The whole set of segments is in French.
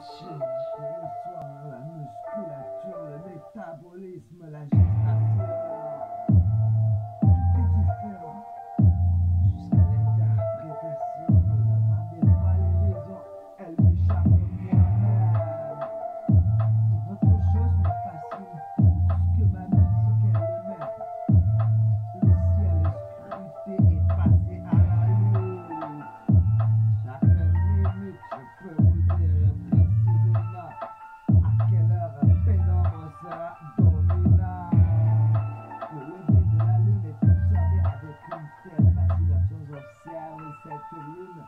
la le foie, la musculature, le métabolisme, la gestion. Le réseau de la lune est observé avec une telle imagination officielle et cette lune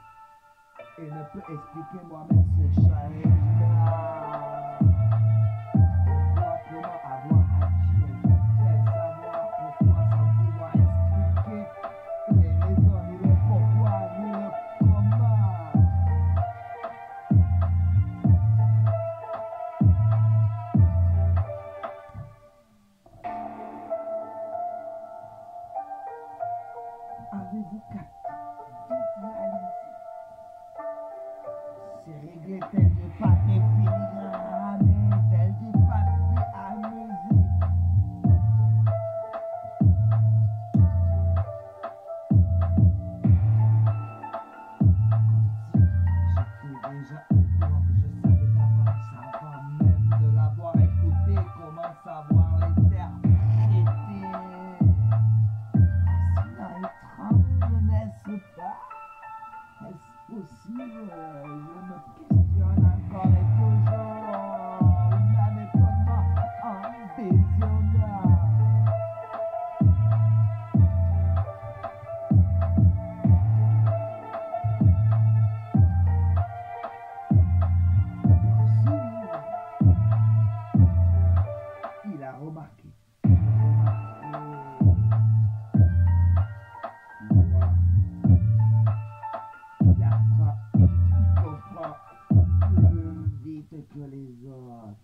et ne peut expliquer moi-même ce château. délicat. Tout réalisé. C'est réglé, t'es pas zero. spiritualizzato